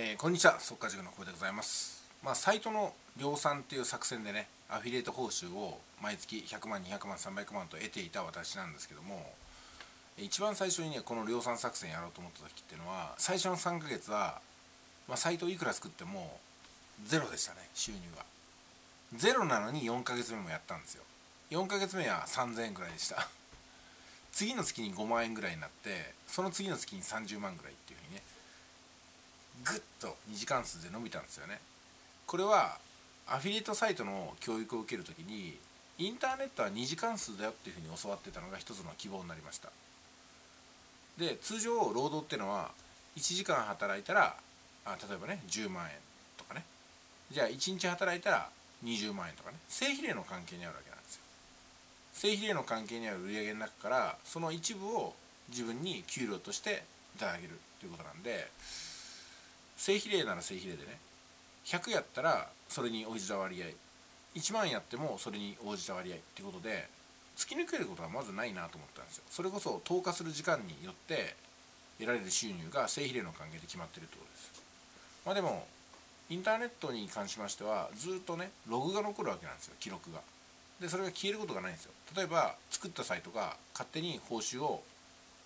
えー、こんにちは速稼塾の小でございます。まあサイトの量産っていう作戦でねアフィリエイト報酬を毎月100万200万300万と得ていた私なんですけども一番最初にねこの量産作戦やろうと思った時っていうのは最初の3ヶ月は、まあ、サイトいくら作ってもゼロでしたね収入は。ゼロなのに4ヶ月目もやったんですよ。4ヶ月目は3000円ぐらいでした。次の月に5万円ぐらいになってその次の月に30万ぐらいっていうふうにねぐっと2時間数で伸びたんですよね。これはアフィリエイトサイトの教育を受けるときにインターネットは2時間数だよっていうふうに教わってたのが一つの希望になりました。で通常労働っていうのは1時間働いたらあ例えばね10万円とかね。じゃあ1日働いたら20万円とかね。正比例の関係にあるわけなんですよ。正比例の関係にある売上の中からその一部を自分に給料としていただけるということなんで正比例なら正比例でね100やったらそれに応じた割合1万やってもそれに応じた割合ってことで突き抜けることはまずないなと思ったんですよ。それこそ投下する時間によって得られる収入が正比例の関係で決まってるってことです。まあでもインターネットに関しましてはずっとねログが残るわけなんですよ記録が。でそれが消えることがないんですよ。例えば作ったサイトが勝手に報酬を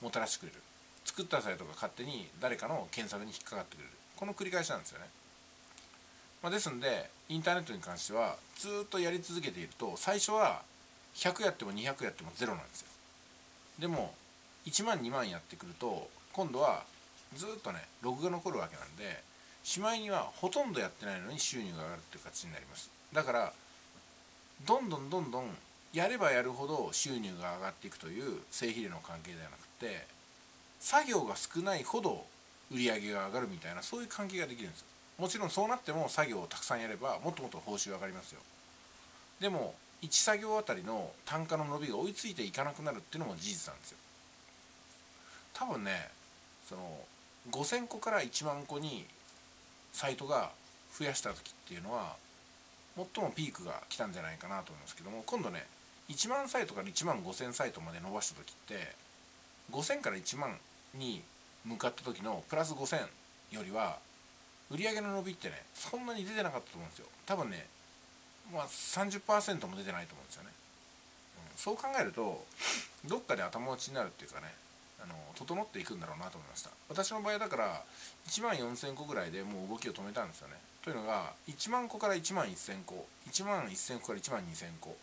もたらしてくれる。作ったサイトが勝手に誰かの検索に引っかかってくれる。この繰り返しなんですよね、まあ、ですんでインターネットに関してはずっとやり続けていると最初は100やっても200やっても0なんですよ。でも1万2万やってくると今度はずっとねログが残るわけなんでしまいにはほとんどやってないのに収入が上がるっていう形になります。だからどんどんどんどんやればやるほど収入が上がっていくという正比例の関係ではなくて作業が少ないほど売り上げが上がるみたいなそういう関係ができるんですよ。もちろんそうなっても作業をたくさんやればもっともっと報酬上がりますよ。でも1作業あたりの単価の伸びが追いついていかなくなるっていうのも事実なんですよ。多分ねその5000個から1万個にサイトが増やした時っていうのは最もピークが来たんじゃないかなと思いますけども今度ね1万サイトから1万5000サイトまで伸ばした時って5000から1万に向かった時のプラス5000よりは売上の伸びってねそんなに出てなかったと思うんですよ。多分ねまあ30%も出てないと思うんですよね、うん、そう考えるとどっかで頭打ちになるっていうかねあの整っていくんだろうなと思いました。私の場合だから1万4000個ぐらいでもう動きを止めたんですよね。というのが1万個から1万1000個1万1000個から1万2000個。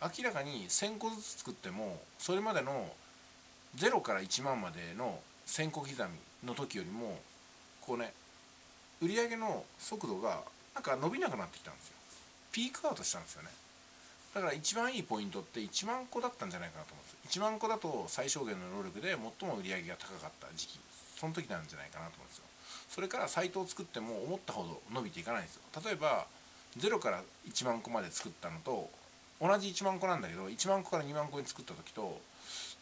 明らかに1000個ずつ作ってもそれまでの0から1万までの1000個刻みの時よりもこうね売り上げの速度がなんか伸びなくなってきたんですよ。ピークアウトしたんですよね。だから一番いいポイントって1万個だったんじゃないかなと思うんです1万個だと最小限の能力で最も売り上げが高かった時期その時なんじゃないかなと思うんですよ。それからサイトを作っても思ったほど伸びていかないんですよ。例えば0から1万個まで作ったのと同じ1万個なんだけど1万個から2万個に作った時と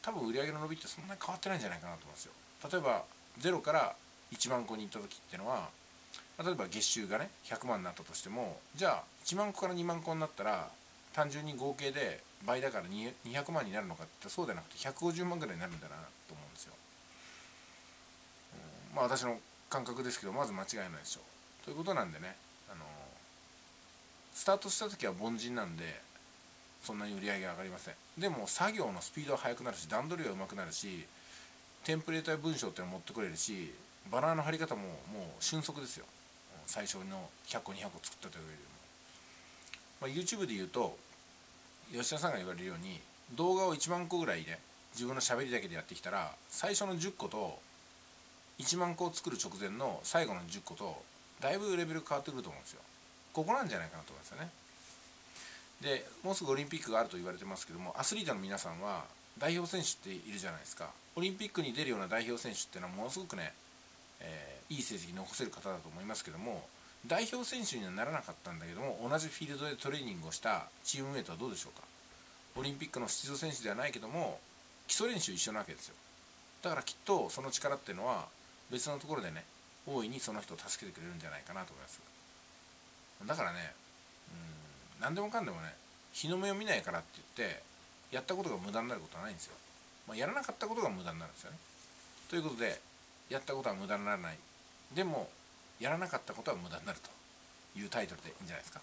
多分売り上げの伸びってそんなに変わってないんじゃないかなと思うんですよ。例えば0から1万個に行った時っていうのは例えば月収がね100万になったとしてもじゃあ1万個から2万個になったら単純に合計で倍だから200万になるのかってそうじゃなくて150万ぐらいになるんだなと思うんですよ。うん、まあ私の感覚ですけどまず間違いないでしょう。ということなんでね、あのスタートした時は凡人なんでそんなに売り上げ上がりません。でも作業のスピードは速くなるし段取りは上手くなるしテンプレートや文章っていうの持ってくれるしバナーの貼り方ももう瞬足ですよ。最初の100個200個作ったというよりも、まあ、YouTube で言うと吉田さんが言われるように動画を1万個ぐらいで自分のしゃべりだけでやってきたら最初の10個と1万個を作る直前の最後の10個とだいぶレベル変わってくると思うんですよ。ここなんじゃないかなと思いますよね。でもうすぐオリンピックがあると言われてますけどもアスリートの皆さんは代表選手っているじゃないですか。オリンピックに出るような代表選手っていうのはものすごくね、えー、いい成績残せる方だと思いますけども代表選手にはならなかったんだけども同じフィールドでトレーニングをしたチームメートはどうでしょうか。オリンピックの出場選手ではないけども基礎練習一緒なわけですよ。だからきっとその力っていうのは別のところでね大いにその人を助けてくれるんじゃないかなと思います。だからねうん何でもかんでもね日の目を見ないからって言ってやったことが無駄になることはないんですよ、まあ、やらなかったことが無駄になるんですよね。ということでやったことは無駄にならない。でもやらなかったことは無駄になるというタイトルでいいんじゃないですか。